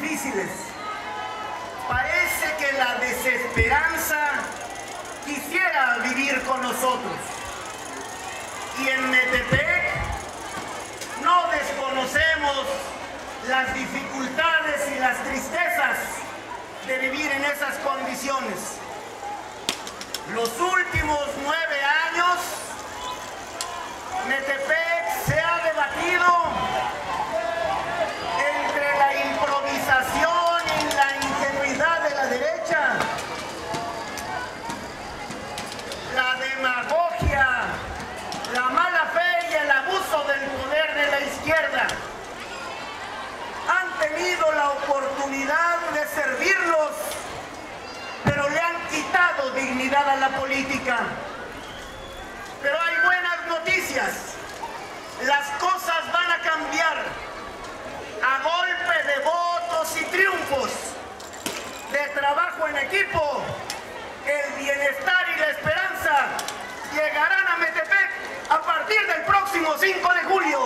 difíciles. Parece que la desesperanza quisiera vivir con nosotros. Y en Metepec no desconocemos las dificultades y las tristezas de vivir en esas condiciones. Los últimos nueve años, Metepec se ha debatido entre la improvisación y la ingenuidad de la derecha, la demagogia, la mala fe y el abuso del poder de la izquierda. Han tenido la oportunidad de servirlos, pero le han quitado dignidad a la política. Pero hay buenas noticias. Las cosas van a cambiar a golpe de votos y triunfos, de trabajo en equipo, el bienestar y la esperanza llegarán a Metepec a partir del próximo 5 de julio.